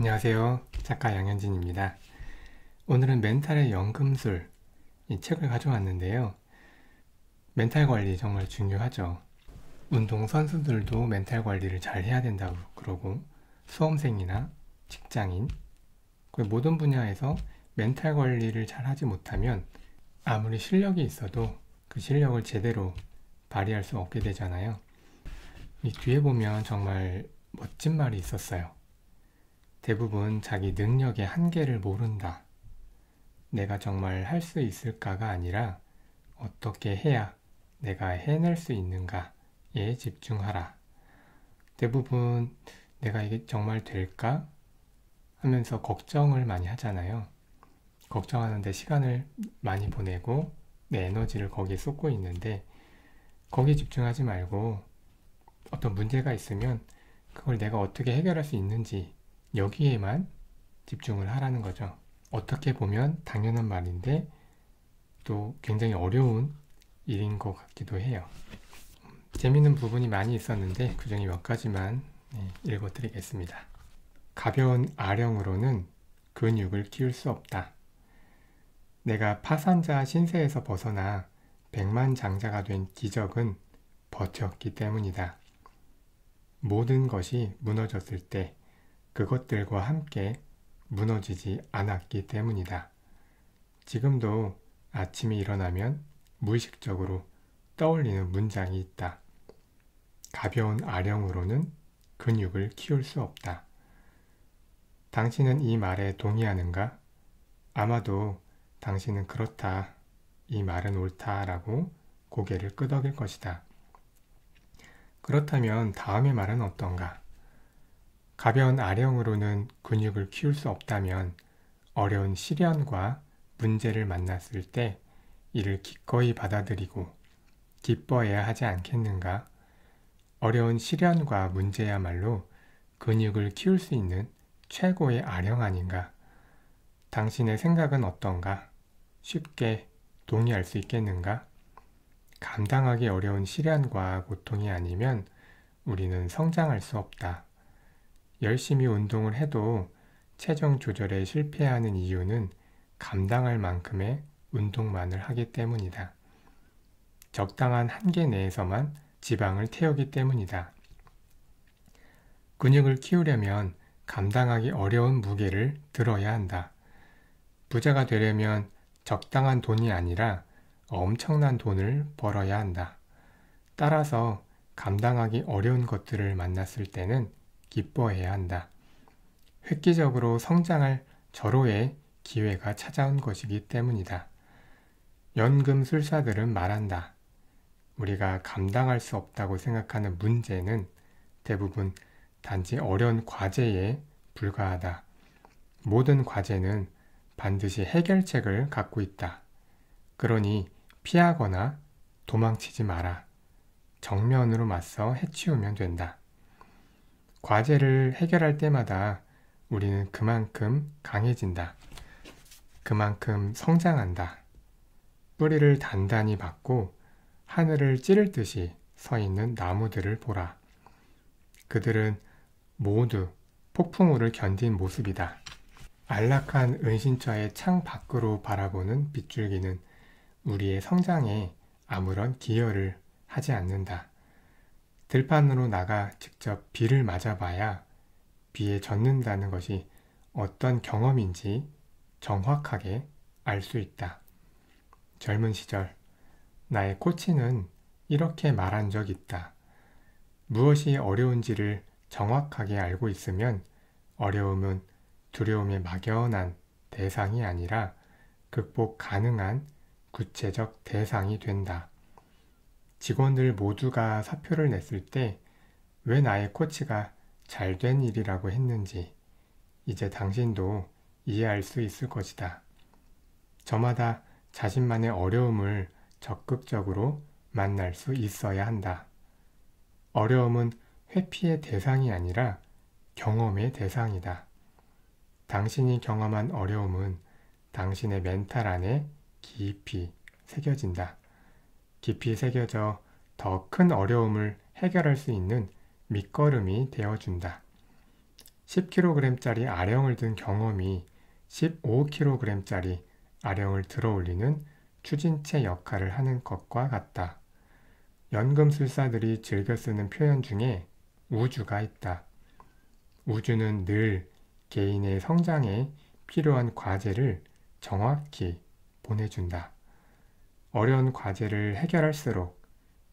안녕하세요. 작가 양현진입니다. 오늘은 멘탈의 연금술 이 책을 가져왔는데요. 멘탈 관리 정말 중요하죠. 운동 선수들도 멘탈 관리를 잘 해야 된다고 그러고 수험생이나 직장인 거의 모든 분야에서 멘탈 관리를 잘 하지 못하면 아무리 실력이 있어도 그 실력을 제대로 발휘할 수 없게 되잖아요. 이 뒤에 보면 정말 멋진 말이 있었어요. 대부분 자기 능력의 한계를 모른다. 내가 정말 할 수 있을까가 아니라 어떻게 해야 내가 해낼 수 있는가에 집중하라. 대부분 내가 이게 정말 될까? 하면서 걱정을 많이 하잖아요. 걱정하는데 시간을 많이 보내고 내 에너지를 거기에 쏟고 있는데 거기에 집중하지 말고 어떤 문제가 있으면 그걸 내가 어떻게 해결할 수 있는지 여기에만 집중을 하라는 거죠. 어떻게 보면 당연한 말인데 또 굉장히 어려운 일인 것 같기도 해요. 재밌는 부분이 많이 있었는데 그 중에 몇 가지만 네, 읽어드리겠습니다. 가벼운 아령으로는 근육을 키울 수 없다. 내가 파산자 신세에서 벗어나 백만 장자가 된 기적은 버텼기 때문이다. 모든 것이 무너졌을 때 그것들과 함께 무너지지 않았기 때문이다. 지금도 아침에 일어나면 무의식적으로 떠올리는 문장이 있다. 가벼운 아령으로는 근육을 키울 수 없다. 당신은 이 말에 동의하는가? 아마도 당신은 그렇다. 이 말은 옳다라고 고개를 끄덕일 것이다. 그렇다면 다음의 말은 어떤가? 가벼운 아령으로는 근육을 키울 수 없다면 어려운 시련과 문제를 만났을 때 이를 기꺼이 받아들이고 기뻐해야 하지 않겠는가? 어려운 시련과 문제야말로 근육을 키울 수 있는 최고의 아령 아닌가? 당신의 생각은 어떤가? 쉽게 동의할 수 있겠는가? 감당하기 어려운 시련과 고통이 아니면 우리는 성장할 수 없다. 열심히 운동을 해도 체중 조절에 실패하는 이유는 감당할 만큼의 운동만을 하기 때문이다. 적당한 한계 내에서만 지방을 태우기 때문이다. 근육을 키우려면 감당하기 어려운 무게를 들어야 한다. 부자가 되려면 적당한 돈이 아니라 엄청난 돈을 벌어야 한다. 따라서 감당하기 어려운 것들을 만났을 때는 기뻐해야 한다. 획기적으로 성장할 절호의 기회가 찾아온 것이기 때문이다. 연금술사들은 말한다. 우리가 감당할 수 없다고 생각하는 문제는 대부분 단지 어려운 과제에 불과하다. 모든 과제는 반드시 해결책을 갖고 있다. 그러니 피하거나 도망치지 마라. 정면으로 맞서 해치우면 된다. 과제를 해결할 때마다 우리는 그만큼 강해진다. 그만큼 성장한다. 뿌리를 단단히 받고 하늘을 찌를 듯이 서 있는 나무들을 보라. 그들은 모두 폭풍우를 견딘 모습이다. 안락한 은신처의 창 밖으로 바라보는 빗줄기는 우리의 성장에 아무런 기여를 하지 않는다. 들판으로 나가 직접 비를 맞아봐야 비에 젖는다는 것이 어떤 경험인지 정확하게 알 수 있다. 젊은 시절 나의 코치는 이렇게 말한 적 있다. 무엇이 어려운지를 정확하게 알고 있으면 어려움은 두려움의 막연한 대상이 아니라 극복 가능한 구체적 대상이 된다. 직원들 모두가 사표를 냈을 때 왜 나의 코치가 잘 된 일이라고 했는지 이제 당신도 이해할 수 있을 것이다. 저마다 자신만의 어려움을 적극적으로 만날 수 있어야 한다. 어려움은 회피의 대상이 아니라 경험의 대상이다. 당신이 경험한 어려움은 당신의 멘탈 안에 깊이 새겨진다. 깊이 새겨져 더 큰 어려움을 해결할 수 있는 밑거름이 되어준다. 10kg짜리 아령을 든 경험이 15kg짜리 아령을 들어 올리는 추진체 역할을 하는 것과 같다. 연금술사들이 즐겨 쓰는 표현 중에 우주가 있다. 우주는 늘 개인의 성장에 필요한 과제를 정확히 보내준다. 어려운 과제를 해결할수록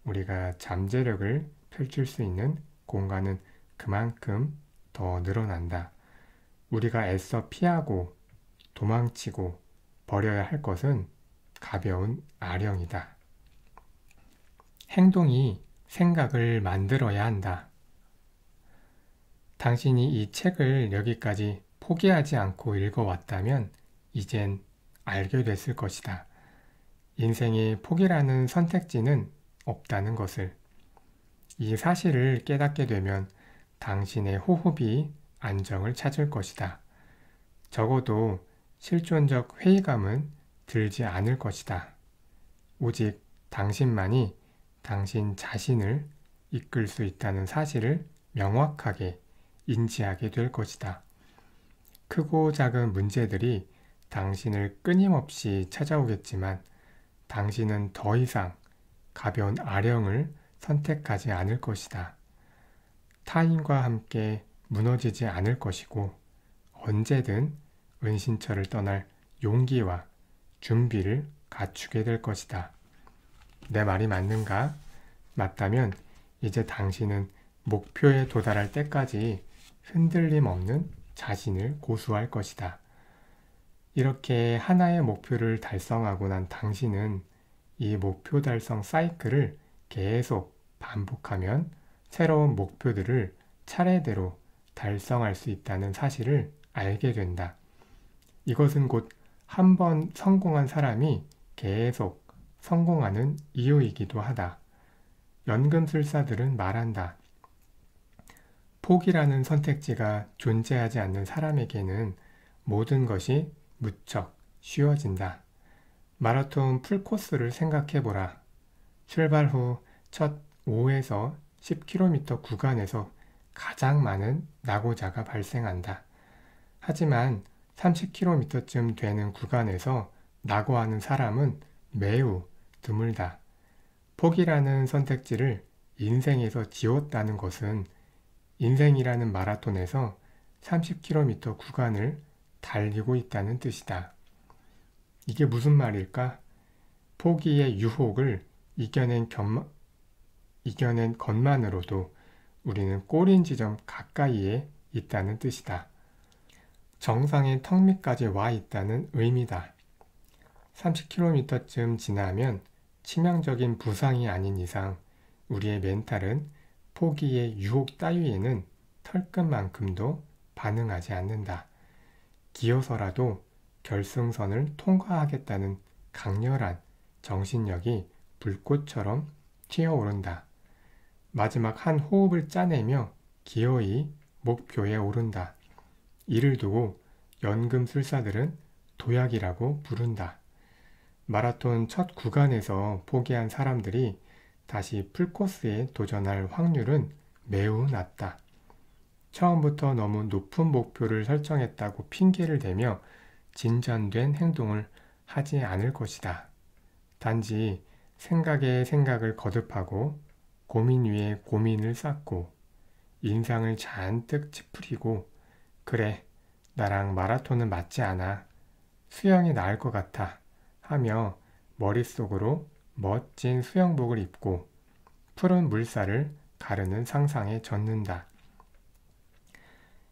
우리가 잠재력을 펼칠 수 있는 공간은 그만큼 더 늘어난다. 우리가 애써 피하고 도망치고 버려야 할 것은 가벼운 아령이다. 행동이 생각을 만들어야 한다. 당신이 이 책을 여기까지 포기하지 않고 읽어왔다면 이젠 알게 됐을 것이다. 인생에 포기라는 선택지는 없다는 것을. 이 사실을 깨닫게 되면 당신의 호흡이 안정을 찾을 것이다. 적어도 실존적 회의감은 들지 않을 것이다. 오직 당신만이 당신 자신을 이끌 수 있다는 사실을 명확하게 인지하게 될 것이다. 크고 작은 문제들이 당신을 끊임없이 찾아오겠지만 당신은 더 이상 가벼운 아령을 선택하지 않을 것이다. 타인과 함께 무너지지 않을 것이고 언제든 은신처를 떠날 용기와 준비를 갖추게 될 것이다. 내 말이 맞는가? 맞다면 이제 당신은 목표에 도달할 때까지 흔들림 없는 자신을 고수할 것이다. 이렇게 하나의 목표를 달성하고 난 당신은 이 목표 달성 사이클을 계속 반복하면 새로운 목표들을 차례대로 달성할 수 있다는 사실을 알게 된다. 이것은 곧 한 번 성공한 사람이 계속 성공하는 이유이기도 하다. 연금술사들은 말한다. 포기라는 선택지가 존재하지 않는 사람에게는 모든 것이 무척 쉬워진다. 마라톤 풀코스를 생각해보라. 출발 후 첫 5에서 10km 구간에서 가장 많은 낙오자가 발생한다. 하지만 30km쯤 되는 구간에서 낙오하는 사람은 매우 드물다. 포기라는 선택지를 인생에서 지웠다는 것은 인생이라는 마라톤에서 30km 구간을 달리고 있다는 뜻이다. 이게 무슨 말일까? 포기의 유혹을 이겨낸, 견, 이겨낸 것만으로도 우리는 꼬린 지점 가까이에 있다는 뜻이다. 정상의 턱 밑까지 와 있다는 의미다. 30km쯤 지나면 치명적인 부상이 아닌 이상 우리의 멘탈은 포기의 유혹 따위에는 털끝만큼도 반응하지 않는다. 기어서라도 결승선을 통과하겠다는 강렬한 정신력이 불꽃처럼 튀어오른다. 마지막 한 호흡을 짜내며 기어이 목표에 오른다. 이를 두고 연금술사들은 도약이라고 부른다. 마라톤 첫 구간에서 포기한 사람들이 다시 풀코스에 도전할 확률은 매우 낮다. 처음부터 너무 높은 목표를 설정했다고 핑계를 대며 진전된 행동을 하지 않을 것이다. 단지 생각에 생각을 거듭하고 고민 위에 고민을 쌓고 인상을 잔뜩 찌푸리고 그래 나랑 마라톤은 맞지 않아 수영이 나을 것 같아 하며 머릿속으로 멋진 수영복을 입고 푸른 물살을 가르는 상상에 젖는다.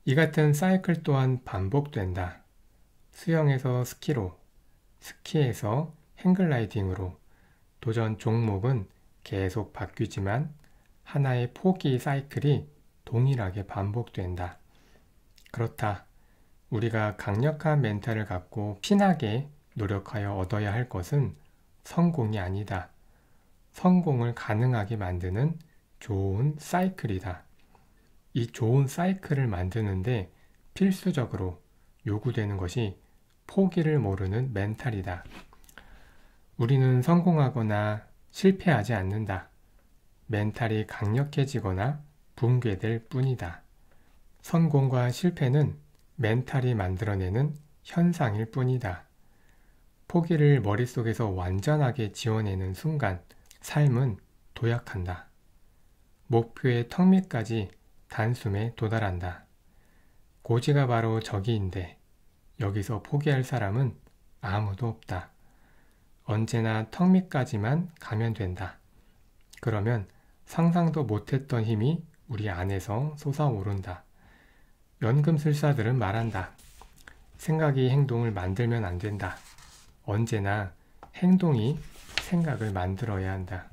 이 같은 사이클 또한 반복된다. 수영에서 스키로, 스키에서 행글라이딩으로 도전 종목은 계속 바뀌지만 하나의 포기 사이클이 동일하게 반복된다. 그렇다. 우리가 강력한 멘탈을 갖고 피나게 노력하여 얻어야 할 것은 성공이 아니다. 성공을 가능하게 만드는 좋은 사이클이다. 이 좋은 사이클을 만드는데 필수적으로 요구되는 것이 포기를 모르는 멘탈이다. 우리는 성공하거나 실패하지 않는다. 멘탈이 강력해지거나 붕괴될 뿐이다. 성공과 실패는 멘탈이 만들어내는 현상일 뿐이다. 포기를 머릿속에서 완전하게 지워내는 순간 삶은 도약한다. 목표의 턱 밑까지 단숨에 도달한다. 고지가 바로 저기인데 여기서 포기할 사람은 아무도 없다. 언제나 턱 밑까지만 가면 된다. 그러면 상상도 못했던 힘이 우리 안에서 솟아오른다. 연금술사들은 말한다. 생각이 행동을 만들면 안 된다. 언제나 행동이 생각을 만들어야 한다.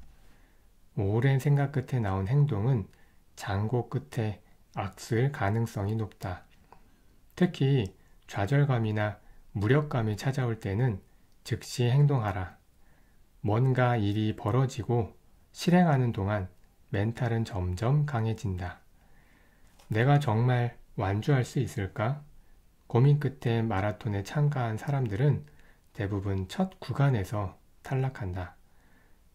오랜 생각 끝에 나온 행동은 장고 끝에 악수일 가능성이 높다. 특히 좌절감이나 무력감이 찾아올 때는 즉시 행동하라. 뭔가 일이 벌어지고 실행하는 동안 멘탈은 점점 강해진다. 내가 정말 완주할 수 있을까? 고민 끝에 마라톤에 참가한 사람들은 대부분 첫 구간에서 탈락한다.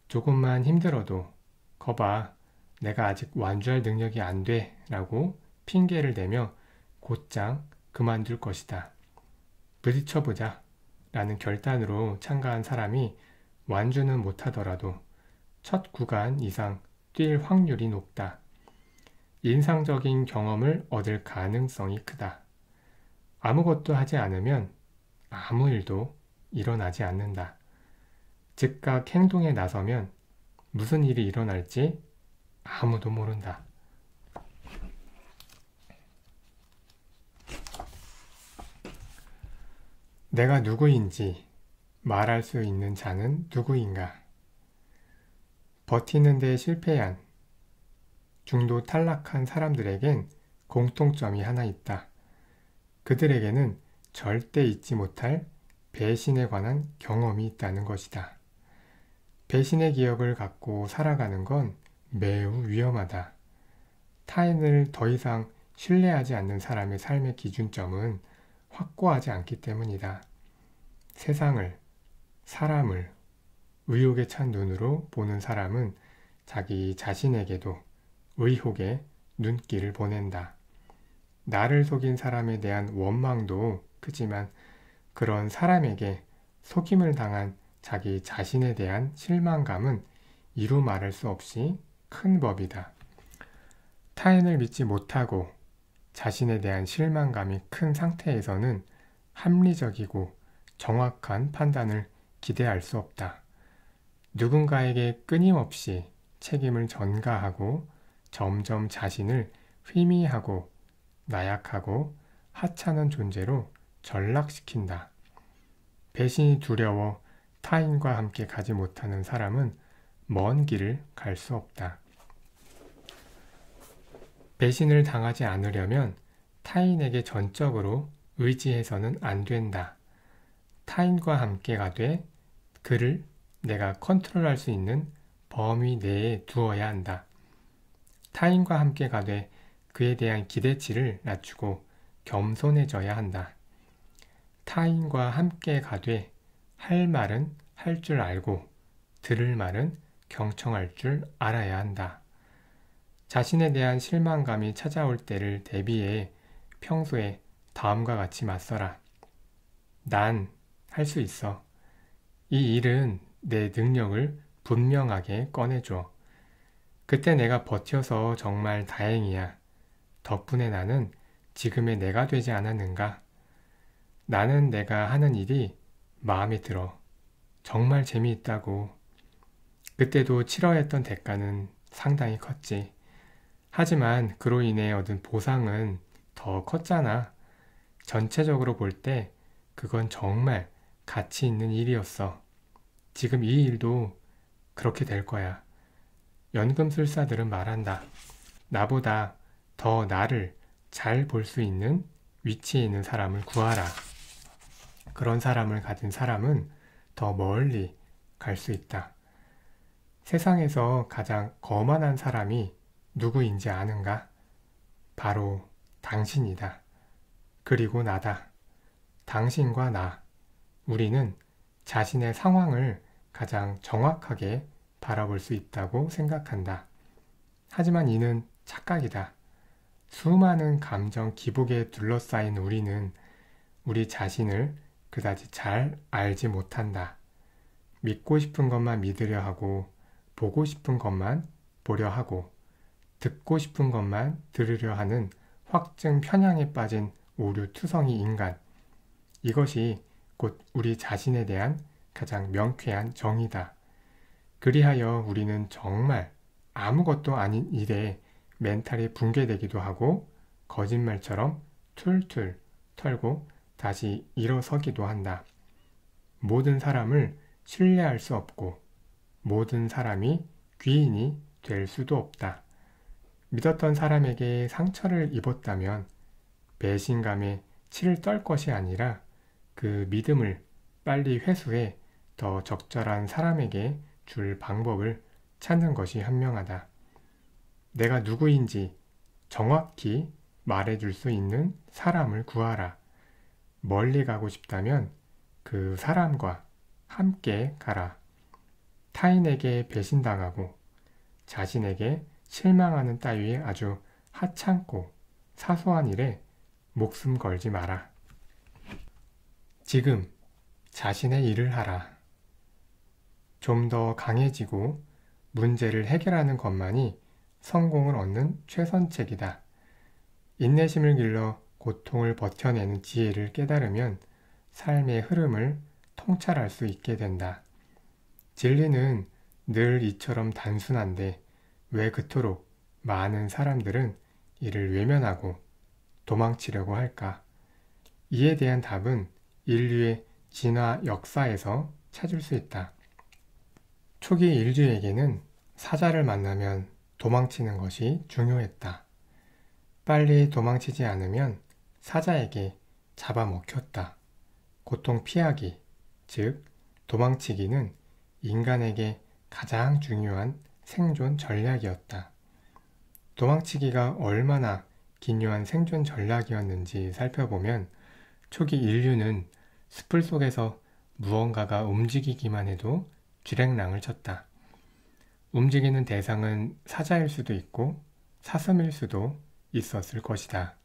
조금만 힘들어도 거봐 내가 아직 완주할 능력이 안 돼 라고 핑계를 대며 곧장 그만둘 것이다. 부딪혀보자 라는 결단으로 참가한 사람이 완주는 못하더라도 첫 구간 이상 뛸 확률이 높다. 인상적인 경험을 얻을 가능성이 크다. 아무것도 하지 않으면 아무 일도 일어나지 않는다. 즉각 행동에 나서면 무슨 일이 일어날지 아무도 모른다. 내가 누구인지 말할 수 있는 자는 누구인가? 버티는 데 실패한 중도 탈락한 사람들에겐 공통점이 하나 있다. 그들에게는 절대 잊지 못할 배신에 관한 경험이 있다는 것이다. 배신의 기억을 갖고 살아가는 건 매우 위험하다. 타인을 더 이상 신뢰하지 않는 사람의 삶의 기준점은 확고하지 않기 때문이다. 세상을, 사람을 의욕에 찬 눈으로 보는 사람은 자기 자신에게도 의혹의 눈길을 보낸다. 나를 속인 사람에 대한 원망도 크지만 그런 사람에게 속임을 당한 자기 자신에 대한 실망감은 이루 말할 수 없이 큰 법이다. 타인을 믿지 못하고 자신에 대한 실망감이 큰 상태에서는 합리적이고 정확한 판단을 기대할 수 없다. 누군가에게 끊임없이 책임을 전가하고 점점 자신을 휘미하고 나약하고 하찮은 존재로 전락시킨다. 배신이 두려워 타인과 함께 가지 못하는 사람은 먼 길을 갈 수 없다. 배신을 당하지 않으려면 타인에게 전적으로 의지해서는 안 된다. 타인과 함께 가되 그를 내가 컨트롤할 수 있는 범위 내에 두어야 한다. 타인과 함께 가되 그에 대한 기대치를 낮추고 겸손해져야 한다. 타인과 함께 가되 할 말은 할 줄 알고 들을 말은 경청할 줄 알아야 한다. 자신에 대한 실망감이 찾아올 때를 대비해 평소에 다음과 같이 맞서라. 난 할 수 있어. 이 일은 내 능력을 분명하게 꺼내줘. 그때 내가 버텨서 정말 다행이야. 덕분에 나는 지금의 내가 되지 않았는가? 나는 내가 하는 일이 마음에 들어. 정말 재미있다고. 그때도 치러했던 대가는 상당히 컸지. 하지만 그로 인해 얻은 보상은 더 컸잖아. 전체적으로 볼 때 그건 정말 가치 있는 일이었어. 지금 이 일도 그렇게 될 거야. 연금술사들은 말한다. 나보다 더 나를 잘 볼 수 있는 위치에 있는 사람을 구하라. 그런 사람을 가진 사람은 더 멀리 갈 수 있다. 세상에서 가장 거만한 사람이 누구인지 아는가? 바로 당신이다. 그리고 나다. 당신과 나. 우리는 자신의 상황을 가장 정확하게 바라볼 수 있다고 생각한다. 하지만 이는 착각이다. 수많은 감정 기복에 둘러싸인 우리는 우리 자신을 그다지 잘 알지 못한다. 믿고 싶은 것만 믿으려 하고, 보고 싶은 것만 보려 하고, 듣고 싶은 것만 들으려 하는 확증 편향에 빠진 오류 투성이 인간. 이것이 곧 우리 자신에 대한 가장 명쾌한 정의다. 그리하여 우리는 정말 아무것도 아닌 일에 멘탈이 붕괴되기도 하고 거짓말처럼 툴툴 털고 다시 일어서기도 한다. 모든 사람을 신뢰할 수 없고 모든 사람이 귀인이 될 수도 없다. 믿었던 사람에게 상처를 입었다면 배신감에 치를 떨 것이 아니라 그 믿음을 빨리 회수해 더 적절한 사람에게 줄 방법을 찾는 것이 현명하다. 내가 누구인지 정확히 말해줄 수 있는 사람을 구하라. 멀리 가고 싶다면 그 사람과 함께 가라. 타인에게 배신당하고 자신에게 실망하는 따위의 아주 하찮고 사소한 일에 목숨 걸지 마라. 지금 자신의 일을 하라. 좀 더 강해지고 문제를 해결하는 것만이 성공을 얻는 최선책이다. 인내심을 길러 고통을 버텨내는 지혜를 깨달으면 삶의 흐름을 통찰할 수 있게 된다. 진리는 늘 이처럼 단순한데 왜 그토록 많은 사람들은 이를 외면하고 도망치려고 할까? 이에 대한 답은 인류의 진화 역사에서 찾을 수 있다. 초기 인류에게는 사자를 만나면 도망치는 것이 중요했다. 빨리 도망치지 않으면 사자에게 잡아먹혔다. 고통 피하기, 즉 도망치기는 인간에게 가장 중요한 생존 전략이었다. 도망치기가 얼마나 기묘한 생존 전략이었는지 살펴보면 초기 인류는 숲을 속에서 무언가가 움직이기만 해도 쥐랭랑을 쳤다. 움직이는 대상은 사자일 수도 있고 사슴일 수도 있었을 것이다.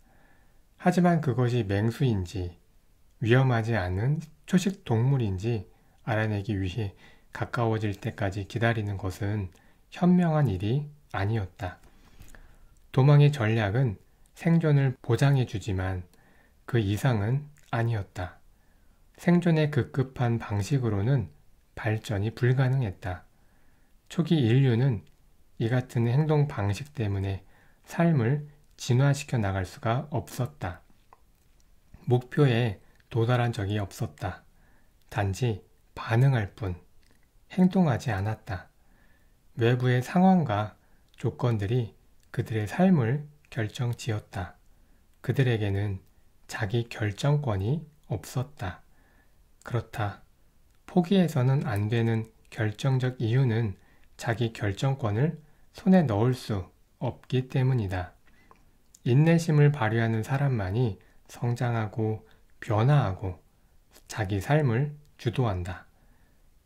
하지만 그것이 맹수인지 위험하지 않은 초식 동물인지 알아내기 위해 가까워질 때까지 기다리는 것은 현명한 일이 아니었다. 도망의 전략은 생존을 보장해 주지만 그 이상은 아니었다. 생존의 급급한 방식으로는 발전이 불가능했다. 초기 인류는 이 같은 행동 방식 때문에 삶을 진화시켜 나갈 수가 없었다. 목표에 도달한 적이 없었다. 단지 반응할 뿐 행동하지 않았다. 외부의 상황과 조건들이 그들의 삶을 결정 지었다. 그들에게는 자기 결정권이 없었다. 그렇다. 포기해서는 안 되는 결정적 이유는 자기 결정권을 손에 넣을 수 없기 때문이다. 인내심을 발휘하는 사람만이 성장하고 변화하고 자기 삶을 주도한다.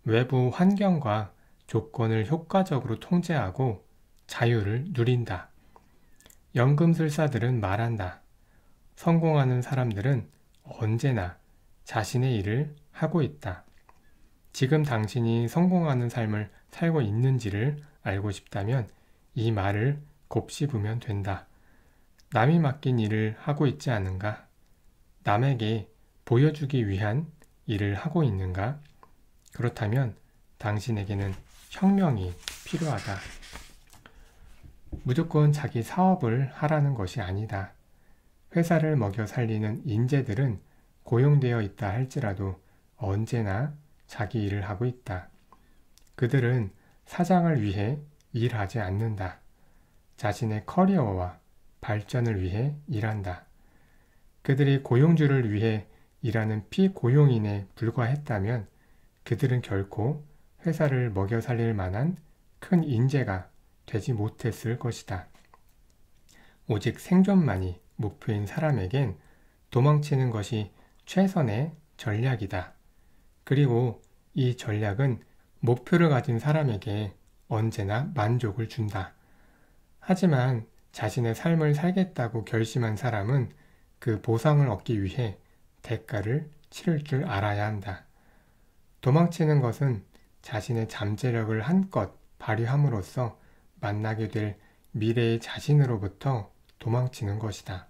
외부 환경과 조건을 효과적으로 통제하고 자유를 누린다. 연금술사들은 말한다. 성공하는 사람들은 언제나 자신의 일을 하고 있다. 지금 당신이 성공하는 삶을 살고 있는지를 알고 싶다면 이 말을 곱씹으면 된다. 남이 맡긴 일을 하고 있지 않은가? 남에게 보여주기 위한 일을 하고 있는가? 그렇다면 당신에게는 혁명이 필요하다. 무조건 자기 사업을 하라는 것이 아니다. 회사를 먹여 살리는 인재들은 고용되어 있다 할지라도 언제나 자기 일을 하고 있다. 그들은 사장을 위해 일하지 않는다. 자신의 커리어와 발전을 위해 일한다. 그들이 고용주를 위해 일하는 피고용인에 불과했다면 그들은 결코 회사를 먹여 살릴 만한 큰 인재가 되지 못했을 것이다. 오직 생존만이 목표인 사람에겐 도망치는 것이 최선의 전략이다. 그리고 이 전략은 목표를 가진 사람에게 언제나 만족을 준다. 하지만 자신의 삶을 살겠다고 결심한 사람은 그 보상을 얻기 위해 대가를 치를 줄 알아야 한다. 도망치는 것은 자신의 잠재력을 한껏 발휘함으로써 만나게 될 미래의 자신으로부터 도망치는 것이다.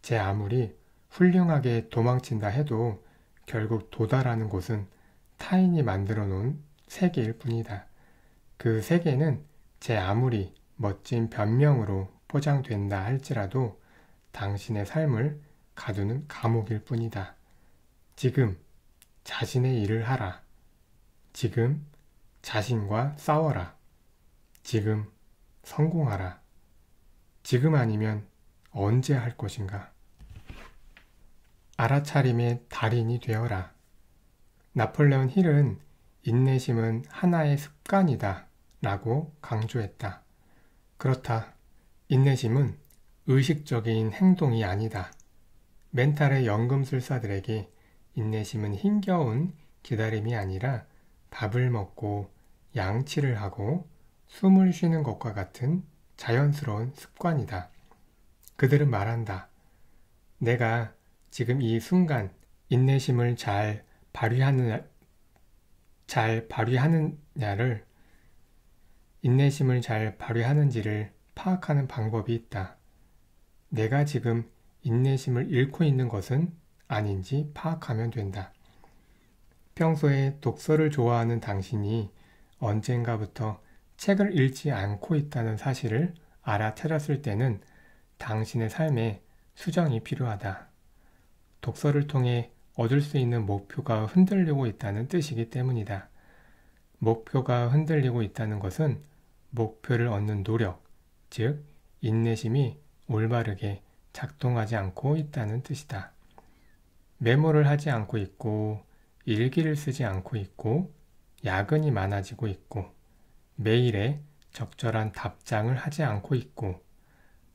제 아무리 훌륭하게 도망친다 해도 결국 도달하는 곳은 타인이 만들어 놓은 세계일 뿐이다. 그 세계는 제 아무리 멋진 변명으로 포장된다 할지라도 당신의 삶을 가두는 감옥일 뿐이다. 지금 자신의 일을 하라. 지금 자신과 싸워라. 지금 성공하라. 지금 아니면 언제 할 것인가? 알아차림의 달인이 되어라. 나폴레온 힐은 인내심은 하나의 습관이다 라고 강조했다. 그렇다. 인내심은 의식적인 행동이 아니다. 멘탈의 연금술사들에게 인내심은 힘겨운 기다림이 아니라 밥을 먹고 양치를 하고 숨을 쉬는 것과 같은 자연스러운 습관이다. 그들은 말한다. 내가 지금 이 순간 인내심을 잘 발휘하느냐, 잘 발휘하느냐를 인내심을 잘 발휘하는지를 파악하는 방법이 있다. 내가 지금 인내심을 잃고 있는 것은 아닌지 파악하면 된다. 평소에 독서를 좋아하는 당신이 언젠가부터 책을 읽지 않고 있다는 사실을 알아차렸을 때는 당신의 삶에 수정이 필요하다. 독서를 통해 얻을 수 있는 목표가 흔들리고 있다는 뜻이기 때문이다. 목표가 흔들리고 있다는 것은 목표를 얻는 노력, 즉, 인내심이 올바르게 작동하지 않고 있다는 뜻이다. 메모를 하지 않고 있고, 일기를 쓰지 않고 있고, 야근이 많아지고 있고, 메일에 적절한 답장을 하지 않고 있고,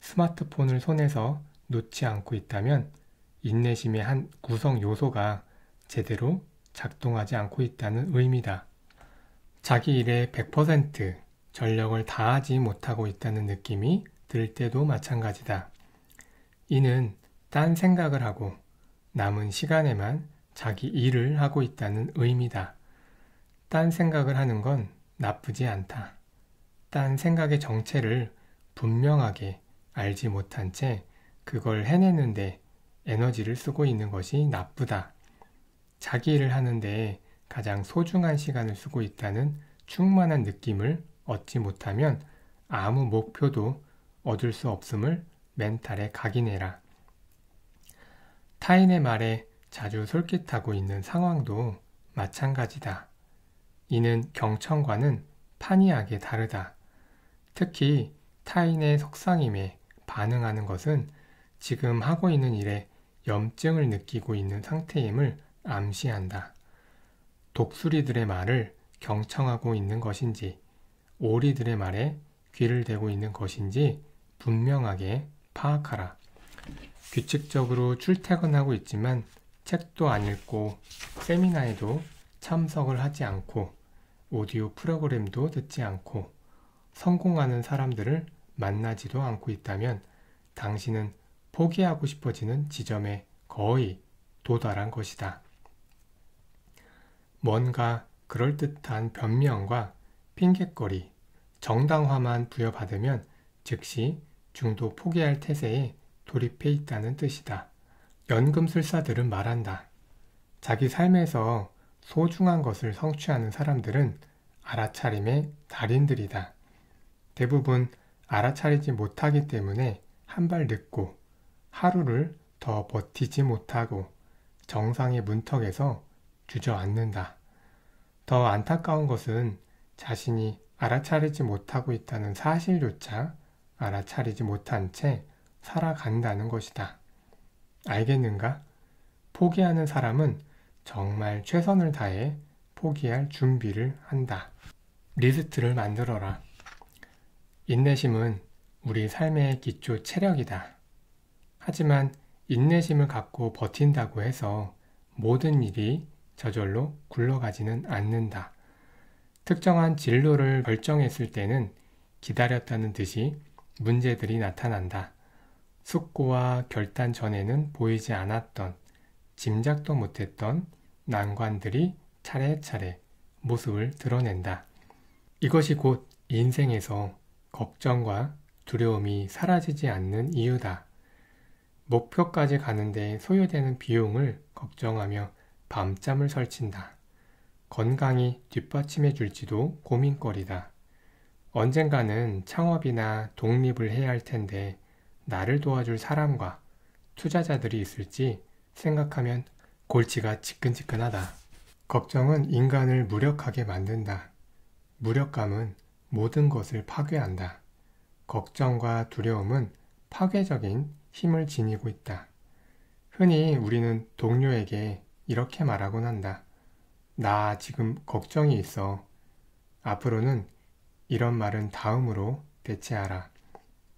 스마트폰을 손에서 놓지 않고 있다면 인내심의 한 구성 요소가 제대로 작동하지 않고 있다는 의미다. 자기 일에 100% 전력을 다하지 못하고 있다는 느낌이 들 때도 마찬가지다. 이는 딴 생각을 하고 남은 시간에만 자기 일을 하고 있다는 의미다. 딴 생각을 하는 건 나쁘지 않다. 딴 생각의 정체를 분명하게 알지 못한 채 그걸 해내는데 에너지를 쓰고 있는 것이 나쁘다. 자기 일을 하는데 가장 소중한 시간을 쓰고 있다는 충만한 느낌을 얻지 못하면 아무 목표도 얻을 수 없음을 멘탈에 각인해라. 타인의 말에 자주 솔깃하고 있는 상황도 마찬가지다. 이는 경청과는 판이하게 다르다. 특히 타인의 속상임에 반응하는 것은 지금 하고 있는 일에 염증을 느끼고 있는 상태임을 암시한다. 독수리들의 말을 경청하고 있는 것인지, 오리들의 말에 귀를 대고 있는 것인지 분명하게 파악하라. 규칙적으로 출퇴근하고 있지만 책도 안 읽고 세미나에도 참석을 하지 않고 오디오 프로그램도 듣지 않고 성공하는 사람들을 만나지도 않고 있다면 당신은 포기하고 싶어지는 지점에 거의 도달한 것이다. 뭔가 그럴듯한 변명과 핑계거리, 정당화만 부여받으면 즉시 중도 포기할 태세에 돌입해 있다는 뜻이다. 연금술사들은 말한다. 자기 삶에서 소중한 것을 성취하는 사람들은 알아차림의 달인들이다. 대부분 알아차리지 못하기 때문에 한 발 늦고 하루를 더 버티지 못하고 정상의 문턱에서 주저앉는다. 더 안타까운 것은 자신이 알아차리지 못하고 있다는 사실조차 알아차리지 못한 채 살아간다는 것이다. 알겠는가? 포기하는 사람은 정말 최선을 다해 포기할 준비를 한다. 리스트를 만들어라. 인내심은 우리 삶의 기초 체력이다. 하지만 인내심을 갖고 버틴다고 해서 모든 일이 저절로 굴러가지는 않는다. 특정한 진로를 결정했을 때는 기다렸다는 듯이 문제들이 나타난다. 숙고와 결단 전에는 보이지 않았던, 짐작도 못했던 난관들이 차례차례 모습을 드러낸다. 이것이 곧 인생에서 걱정과 두려움이 사라지지 않는 이유다. 목표까지 가는데 소요되는 비용을 걱정하며 밤잠을 설친다. 건강이 뒷받침해 줄지도 고민거리다. 언젠가는 창업이나 독립을 해야 할 텐데 나를 도와줄 사람과 투자자들이 있을지 생각하면 골치가 지끈지끈하다. 걱정은 인간을 무력하게 만든다. 무력감은 모든 것을 파괴한다. 걱정과 두려움은 파괴적인 힘을 지니고 있다. 흔히 우리는 동료에게 이렇게 말하곤 한다. 나 지금 걱정이 있어. 앞으로는 이런 말은 다음으로 대체하라.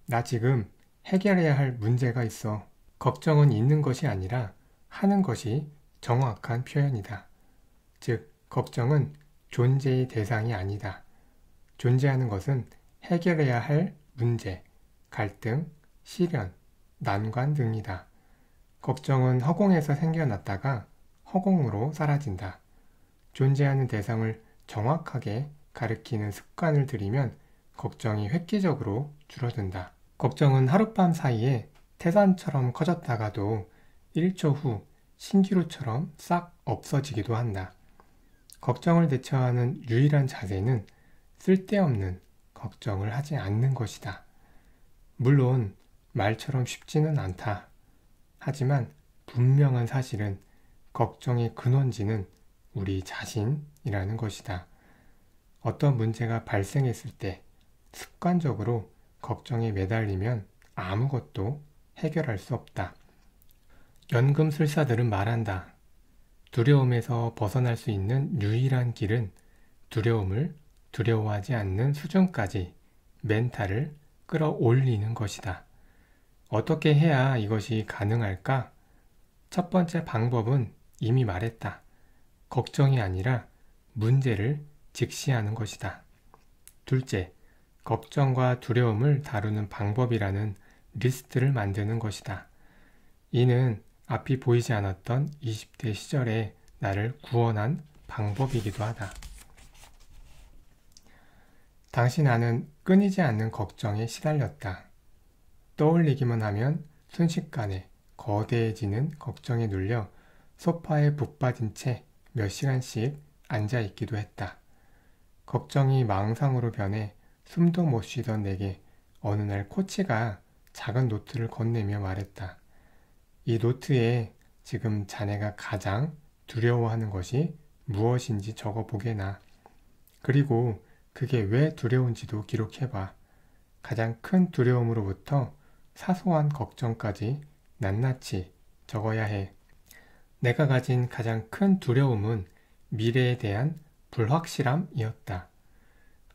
나 지금 해결해야 할 문제가 있어. 걱정은 있는 것이 아니라 하는 것이 정확한 표현이다. 즉, 걱정은 존재의 대상이 아니다. 존재하는 것은 해결해야 할 문제, 갈등, 시련, 난관 등이다. 걱정은 허공에서 생겨났다가 허공으로 사라진다. 존재하는 대상을 정확하게 가리키는 습관을 들이면 걱정이 획기적으로 줄어든다. 걱정은 하룻밤 사이에 태산처럼 커졌다가도 1초 후 신기루처럼 싹 없어지기도 한다. 걱정을 대처하는 유일한 자세는 쓸데없는 걱정을 하지 않는 것이다. 물론 말처럼 쉽지는 않다. 하지만 분명한 사실은 걱정의 근원지는 우리 자신이라는 것이다. 어떤 문제가 발생했을 때 습관적으로 걱정에 매달리면 아무것도 해결할 수 없다. 연금술사들은 말한다. 두려움에서 벗어날 수 있는 유일한 길은 두려움을 두려워하지 않는 수준까지 멘탈을 끌어올리는 것이다. 어떻게 해야 이것이 가능할까? 첫 번째 방법은 이미 말했다. 걱정이 아니라 문제를 직시하는 것이다. 둘째, 걱정과 두려움을 다루는 방법이라는 리스트를 만드는 것이다. 이는 앞이 보이지 않았던 20대 시절에 나를 구원한 방법이기도 하다. 당시 나는 끊이지 않는 걱정에 시달렸다. 떠올리기만 하면 순식간에 거대해지는 걱정에 눌려 소파에 북받인 채몇 시간씩 앉아 있기도 했다. 걱정이 망상으로 변해 숨도 못 쉬던 내게 어느 날 코치가 작은 노트를 건네며 말했다. 이 노트에 지금 자네가 가장 두려워하는 것이 무엇인지 적어 보게나. 그리고 그게 왜 두려운지도 기록해봐. 가장 큰 두려움으로부터 사소한 걱정까지 낱낱이 적어야 해. 내가 가진 가장 큰 두려움은 미래에 대한 불확실함이었다.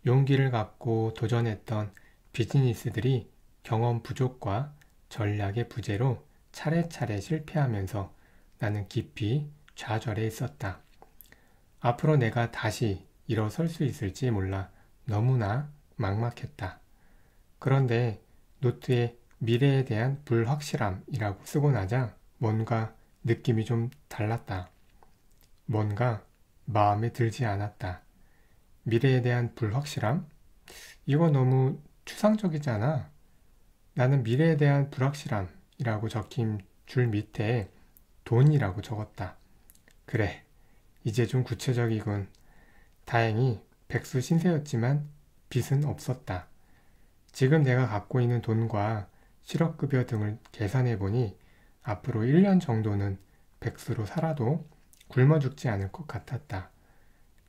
용기를 갖고 도전했던 비즈니스들이 경험 부족과 전략의 부재로 차례차례 실패하면서 나는 깊이 좌절해 있었다. 앞으로 내가 다시 일어설 수 있을지 몰라 너무나 막막했다. 그런데 노트에 미래에 대한 불확실함이라고 쓰고 나자 뭔가 느낌이 좀 달랐다. 뭔가 마음에 들지 않았다. 미래에 대한 불확실함? 이거 너무 추상적이잖아. 나는 미래에 대한 불확실함이라고 적힌 줄 밑에 돈이라고 적었다. 그래, 이제 좀 구체적이군. 다행히 백수 신세였지만 빚은 없었다. 지금 내가 갖고 있는 돈과 실업급여 등을 계산해 보니 앞으로 1년 정도는 백수로 살아도 굶어 죽지 않을 것 같았다.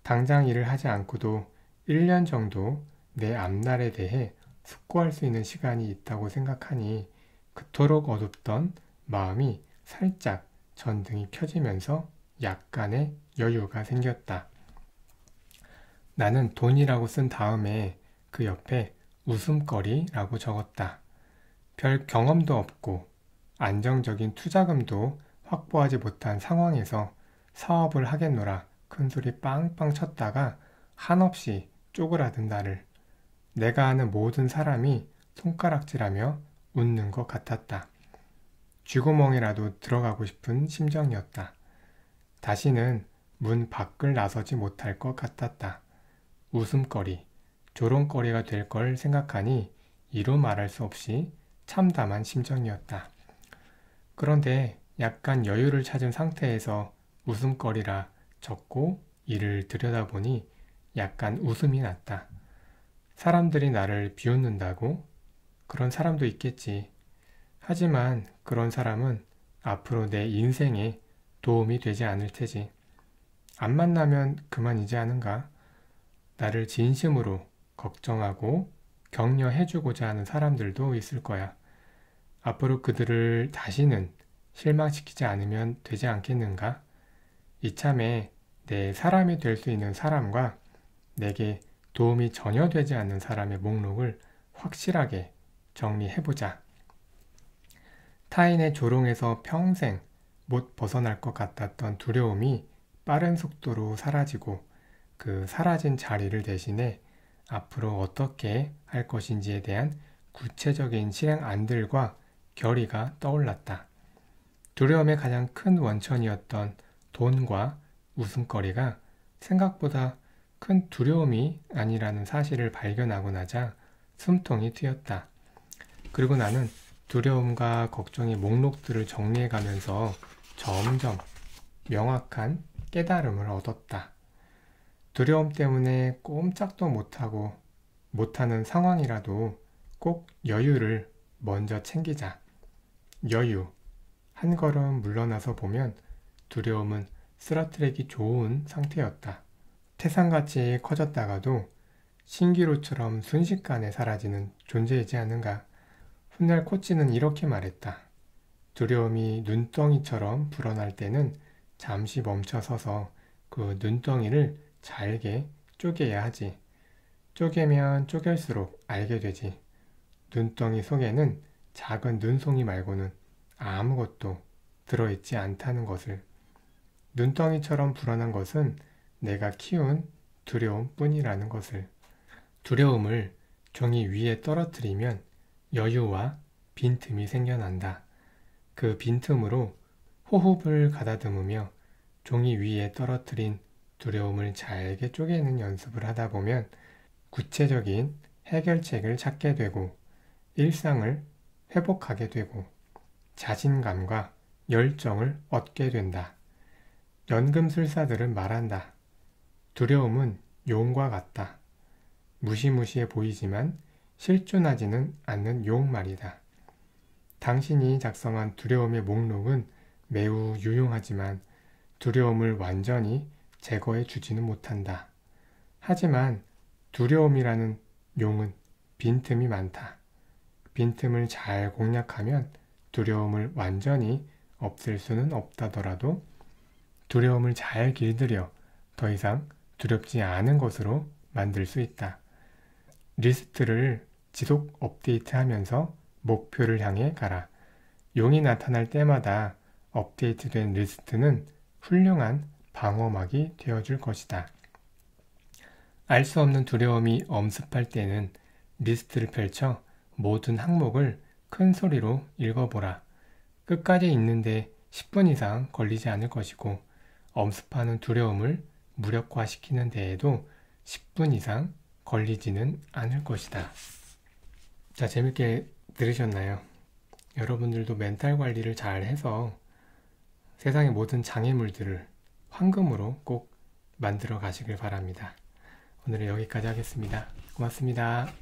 당장 일을 하지 않고도 1년 정도 내 앞날에 대해 숙고할 수 있는 시간이 있다고 생각하니 그토록 어둡던 마음이 살짝 전등이 켜지면서 약간의 여유가 생겼다. 나는 돈이라고 쓴 다음에 그 옆에 웃음거리라고 적었다. 별 경험도 없고 안정적인 투자금도 확보하지 못한 상황에서 사업을 하겠노라 큰소리 빵빵 쳤다가 한없이 쪼그라든 나를 내가 아는 모든 사람이 손가락질하며 웃는 것 같았다. 쥐구멍이라도 들어가고 싶은 심정이었다. 다시는 문 밖을 나서지 못할 것 같았다. 웃음거리, 조롱거리가 될 걸 생각하니 이루 말할 수 없이 참담한 심정이었다. 그런데 약간 여유를 찾은 상태에서 웃음거리라 적고 이를 들여다보니 약간 웃음이 났다. 사람들이 나를 비웃는다고? 그런 사람도 있겠지. 하지만 그런 사람은 앞으로 내 인생에 도움이 되지 않을 테지. 안 만나면 그만이지 않은가? 나를 진심으로 걱정하고 격려해주고자 하는 사람들도 있을 거야. 앞으로 그들을 다시는 실망시키지 않으면 되지 않겠는가? 이참에 내 사람이 될 수 있는 사람과 내게 도움이 전혀 되지 않는 사람의 목록을 확실하게 정리해보자. 타인의 조롱에서 평생 못 벗어날 것 같았던 두려움이 빠른 속도로 사라지고 그 사라진 자리를 대신해 앞으로 어떻게 할 것인지에 대한 구체적인 실행 안들과 결의가 떠올랐다. 두려움의 가장 큰 원천이었던 돈과 웃음거리가 생각보다 큰 두려움이 아니라는 사실을 발견하고 나자 숨통이 트였다. 그리고 나는 두려움과 걱정의 목록들을 정리해 가면서 점점 명확한 깨달음을 얻었다. 두려움 때문에 꼼짝도 못하고 못하는 상황이라도 꼭 여유를 먼저 챙기자. 여유. 한 걸음 물러나서 보면 두려움은 쓰러트리기 좋은 상태였다. 태산같이 커졌다가도 신기루처럼 순식간에 사라지는 존재이지 않는가. 훗날 코치는 이렇게 말했다. 두려움이 눈덩이처럼 불어날 때는 잠시 멈춰서서 그 눈덩이를 잘게 쪼개야 하지. 쪼개면 쪼갤수록 알게 되지. 눈덩이 속에는 작은 눈송이 말고는 아무것도 들어있지 않다는 것을. 눈덩이처럼 불어난 것은 내가 키운 두려움 뿐이라는 것을. 두려움을 종이 위에 떨어뜨리면 여유와 빈틈이 생겨난다. 그 빈틈으로 호흡을 가다듬으며 종이 위에 떨어뜨린 두려움을 잘게 쪼개는 연습을 하다 보면 구체적인 해결책을 찾게 되고 일상을 회복하게 되고 자신감과 열정을 얻게 된다. 연금술사들은 말한다. 두려움은 용과 같다. 무시무시해 보이지만 실존하지는 않는 용 말이다. 당신이 작성한 두려움의 목록은 매우 유용하지만 두려움을 완전히 제거해 주지는 못한다. 하지만 두려움이라는 용은 빈틈이 많다. 빈틈을 잘 공략하면 두려움을 완전히 없앨 수는 없다 하더라도 두려움을 잘 길들여 더 이상 두렵지 않은 것으로 만들 수 있다. 리스트를 지속 업데이트 하면서 목표를 향해 가라. 용이 나타날 때마다 업데이트된 리스트는 훌륭한 방어막이 되어줄 것이다. 알 수 없는 두려움이 엄습할 때는 리스트를 펼쳐 모든 항목을 큰 소리로 읽어보라. 끝까지 읽는데 10분 이상 걸리지 않을 것이고 엄습하는 두려움을 무력화시키는 데에도 10분 이상 걸리지는 않을 것이다. 자, 재밌게 들으셨나요? 여러분들도 멘탈 관리를 잘 해서 세상의 모든 장애물들을 황금으로 꼭 만들어 가시길 바랍니다. 오늘은 여기까지 하겠습니다. 고맙습니다.